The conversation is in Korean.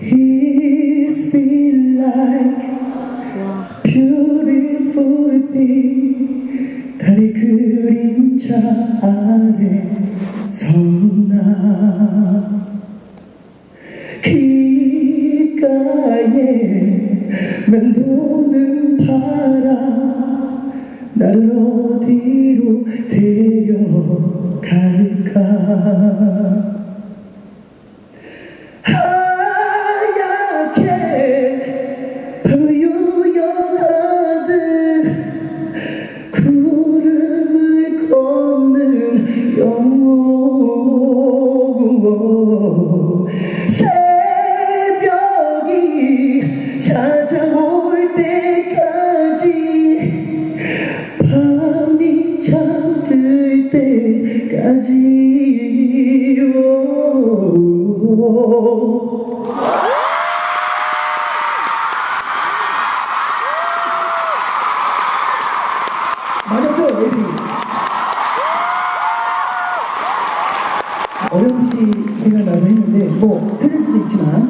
It's been like beautiful thing. 달의 그림자 아래 서나. 길가에 맴도는 바람 나를 어디로 데려갈까 영혼 새벽이 찾아올 때까지 밤이 잠들 때까지 오. 맞았죠, 여기? 어렴풋이 생각나서 했는데, 뭐, 틀릴 수도 있지만,